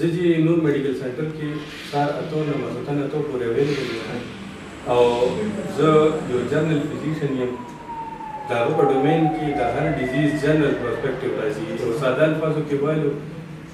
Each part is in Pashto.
زه چې نور میډیکل سنټر کې سار اتو نه ماخوتن اتو پورې اویلیبل یم او زه یو جنرال فزیشن یم د هغه په ډومین کې د هر ډیزیز جنرال پرسپیکټیو راځي او ساده الفاظو کې وایو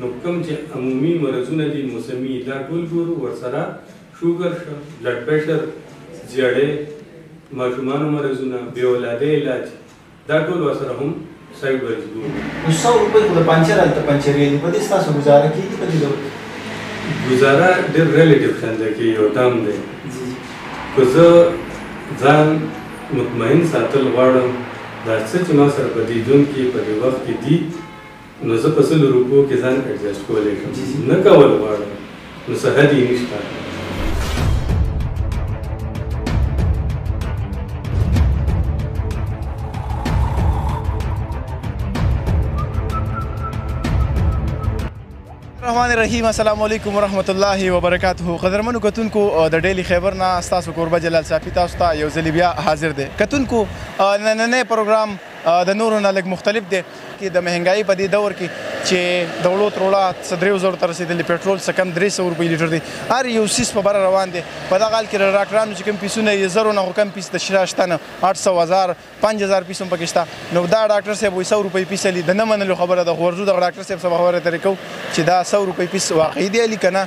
نو کوم چې عمومي مرضونه دي موسمي دا ټول ګورو ورسره شوګر شه بلډ پرېشر زیړې ماشومانو مرضونه بې اولادۍ علاج دا ټول ورسره هم سایډ وایز ګو نو سو روپۍ خو د پنچر هلته پنچرېږي په دې ستاسو ګزاره کېږي په دې ډول ګزاره ډېر ریلیټیو څنګه کېږي او دام دی که زه ځان مطمئن ساتل غواړم دا څه چې ما سره په دې ژوند کې په دې وخت کې دي نو زه په سلو روپو کې ځان اډجسټ کولی شم چې نه کول غواړم نو څه حد یې نشته. الرحمن الرحیم السلام علیکم ورحمت الله وبرکاته قدرمنو کتونکو د ډیلی خیبر نه تاسو قربا جلال صافی تاسو ته یو ځل بیا حاضر دی کتونکو نننې پروګرام د نورو نه لږ مختلف دی کې د مهنګايي په دې دور کې چې د وړو تروړه څه دریو زرو ته رسېدلي پټرول څه کم درې سوه روپۍ لیټر دی هر یو سیس په بره روان دی په دغه حال کې د ډاکټرانو چې کوم پیسونه یې زرو نه خو کم پیس د شته شته نه اټ سوه هزار پنج هزار پیس هم پکې شته نو دا ډاکټر صاحب وایي سو روپۍ پیس علي د نه منلو خبره ده خو ورځو دغه ډاکټر صاحب سره به خبره ترې کوو چې دا سو روپۍ پیس واقعي دی علي که نه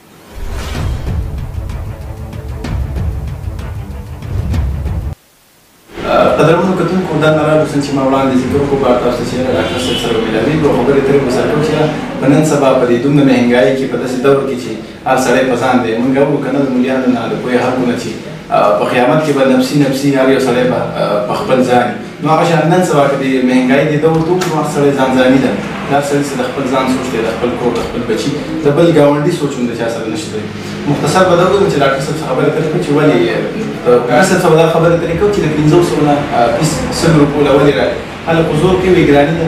قدرمنو کتونکو دا نارا لوسن چې ما وړاندې ذکر وکړو په اړه تاسو سره ډاکټر صاحب سره ملاوي کوو خبرې ترې وسه کوو چې په نن سبا په دې دومره مهنګایي کې په داسې دور کې چې هر سړی په ځان دی مونږ وو کنه د مليانو نه د کوی حق نه چې په قیامت کې به نفسي نفسي هر یو سړی په خپل ځان نو هغه شان نن سبا که د مهنګايي دې دور ته وکړو، هر سړی ځان ځاني ده، د هر سړي څه د خپل ځان سوچ دی، د خپل کور، د خپل بچي، د بل ګاونډي سوچ هم د چا سره نشته دی. مختصر به دا ووایم چې ډاکټر صاحب څه خبره ترې کوو چې ولې د ډاکټر صاحب څه به دا خبره ترې کوو چې د پنځو سوو نه سل روپو له ولې راغلې، خلک په زور کوي ګراني ده،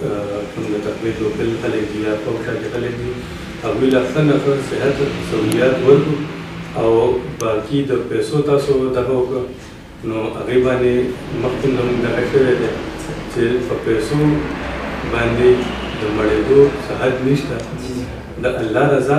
کوم د تقویه توکل خلک دي یا کوم شان چې خلک دي هغوی له ښه نه ښه صحت سهولیات ورکړو او باقي د پیسو تاسو دغه وکړو نو هغې باندې مخکې هم زموږ دغه شوی دی چې په پیسو باندې د مړېدو څه حد نشته د الله رضا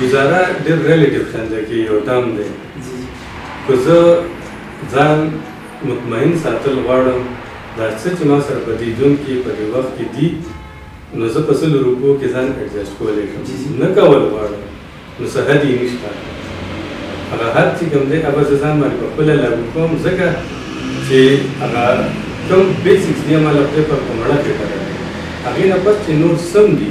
ګزاره ډېر ریلیټیو خنده کې یو دم دی خو زه ځان مطمئن ساتل غواړم دا څه چې ما سره په دې ژوند کې په دې وخت کې دي نو زه په سلو روپو کې ځان ایډجسټ کولی شم نه کول غواړم نو څه حد یې نشته هغه حد چې کوم دی هغه زه ځان باندې په خپله لاګو کوم ځکه چې هغه کوم بیسکس دي هماغه پرېپر په مړه کې ټاکل هغې نه پس چې نور سم دي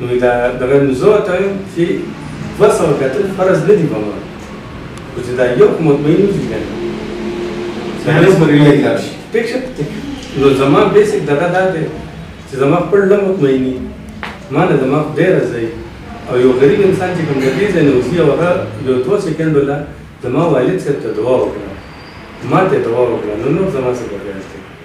نو دا دغه نزو ته چې دوه سوه کتل فرض نه دي په ما خو چې دا یو خو مطمئن اوسي که نه ټیک شه نو زما بیسک دغه دا دی چې زما خپل له مطمئني ما نه زما خدای راځي او یو غریب انسان چې کوم د دې ځای نه اوسي او هغه یو دوه سیکنډو له زما والد صاحب ته دعا وکړه ما ته دعا وکړه نو نور زما څه پکار دی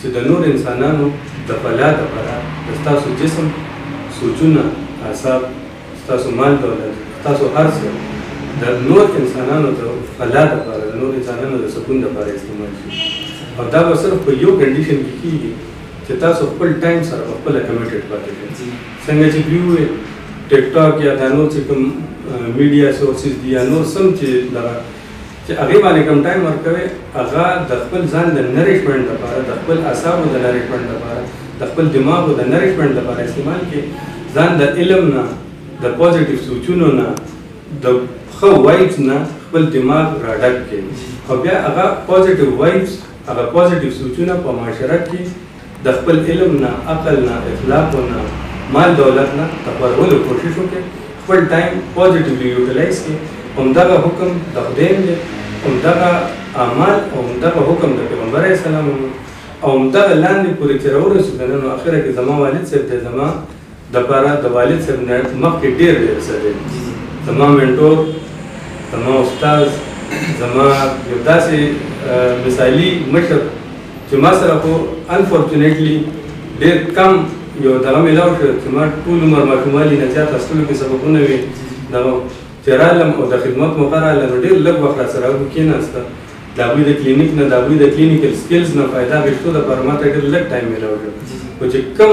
چې د نور انسانانو د فلاح لپاره د ستاسو جسم، سوچونه، اعصاب، ستاسو مال دولت، ستاسو هر څه د نور انسانانو د فلاح لپاره، د نور انسانانو د سکون لپاره استعمال شي او دا به صرف په يو کنډيشن کې کيږي چې تاسو خپل ټايم سره په خپله کميټډ پاتې شئ. څنګه چې دوی وويل ټيک ټاک يا دا نور چې کوم ميډيا سورسز دي يا نور څه هم چې دغه چې هغې باندې کوم ټایم ورکوې هغه د خپل ځان د نریشمنټ لپاره د خپل اعصابو د نریشمنټ لپاره د خپل دماغو د نریشمنټ لپاره استعمال کې ځان د علم نه د پوزټیو سوچونو نه د خو وایبز نه خپل دماغ راډک کې او بیا هغه پوزټیو وایبز هغه پوزټیو سوچونه په معاشرت کې د خپل علم نه، عقل نه، اخلاقو نه، مال دولت نه د خورولو کوشش وکړي، خپل ټایم پوزیټیولی یوټیلایز کړي، همدغه حکم د خدای هم دی، همدغه اعمال او همدغه حکم د پیغمبر علیه السلام هم وو او همدغه لاندې پورې چې راورسېدو نو اخره کې زما والد صاحب دی زما دپاره د والد صاحب نه مخکې ډېر ډېر څه دی زما منټور زما استاذ زما یو داسې مثالي مشر چې ما سره خو انفورچونیټلي ډېر کم یو دغه ملاو شو چې ما ټول عمر ماشوموالي نه چې اخستلو کې سبقونه وي دغه چې رالم او د خدمت موقع راغله نو ډېر لږ وخت راسره کېناسته د هغوی د کلینیک نه د هغوی د کلینیکل سکلز نه فایده اخیستو دپاره ما ته ډېر لږ ټایم ملاو شو خو چې کم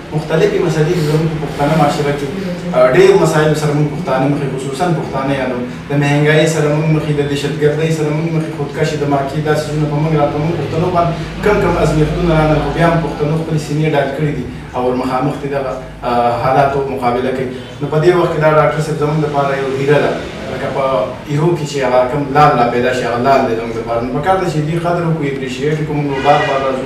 مختلفې مسلې چې زموږ په پښتنه معاشره کې ډېر مسایلو سره موږ پښتانه مخې خصوصا پښتانه یانو د مهنګایۍ سره موږ مخې د دهشتګردۍ سره موږ مخې خودکشي د مارکي دا څیزونه په موږ را په موږ پښتنو باندې کم کم ازمیښتونه رانه خو بیا هم پښتنو خپلې سینې ډال کړي دي او ورمخامخ دي دغه حالاتو مقابله کوي نو په دې وخت کې دا ډاکټر صاحب زموږ لپاره یو هیره ده لکه په ایرو کې چې هغه کوم لال لا پیدا شي هغه لال دی زموږ لپاره نو پکار ده چې دې قدر وکړو اپریشیټ وکړو موږ بار بار راځو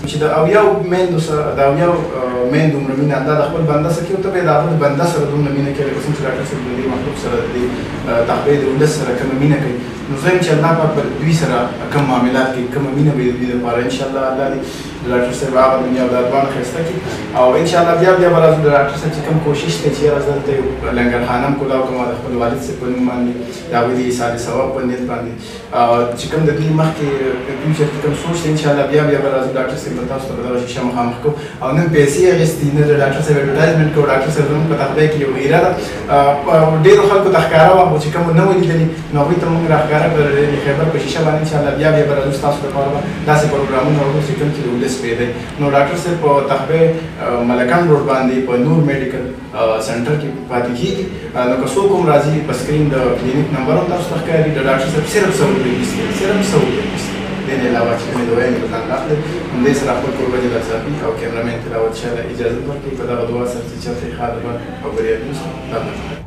خو چې د اویاو میندو سره د اویاو میندو عمر مینه دا د خپل بنده سره کوي ته به د هغه د بنده سره دومره مینه کوي لکه څنګه چې ډاکټر صاحب د دې مخلوق سره د دې د خدای د ولس سره کومه مینه کوي نو زه چې الله پاک به دوی سره کوم معاملات کوي کومه مینه به دوی لپاره ان شاء الله الله دې د ډاکټر صاحب هغه دنیا او دا دوانه ښایسته کړي او ان شاء الله بیا بیا به راځو د ډاکټر صاحب چې کوم کوشش دی چې یاره زه دلته یو لنګرخانه هم کولاو کوم د خپل والد صاحب په نوم باندې د هغوی د ایصال ثواب په نیت باندې چې کوم د دې مخکې فیوچر کې کوم سوچ دی انشاءالله بیا بیا به راځو ډاکټر صاحب به تاسو ته په دغه شیشه مخامخ کوو او نه پیسې اخیستي نه د ډاکټر صاحب اډورټایزمنټ کوو ډاکټر صاحب زموږ په تخته کې یو غیره ده ډېرو خلکو ته ښکاره وه خو چې کوم نه وه لیدلي نو هغوی ته موږ راښکاره کړل د خیبر په شیشه باندې انشاءالله بیا بیا به راځو ستاسو لپاره به داسې پروګرامونه وکړو چې کوم چې د ولس پرې دی نو ډاکټر صاحب په تخته ملکان روډ باندې په نور میډیکل سنټر کې پاتې کیږي نو که څوک هم راځي په سکرین د کلینیک نمبر هم تاسو ته ښکاري د ډاکټر صاحب صرف سل روپۍ فیس لري صرف سل روپۍ فیس لري دې نه علاوه چې کومې دوايانې په ځان راخلي همدې سره خپل کوربه جلال صافي او کیمرامین تلاوت شاه له اجازه ورکړي په دغه دعا سره چې چرته ښاد باد او بریالي اوسئ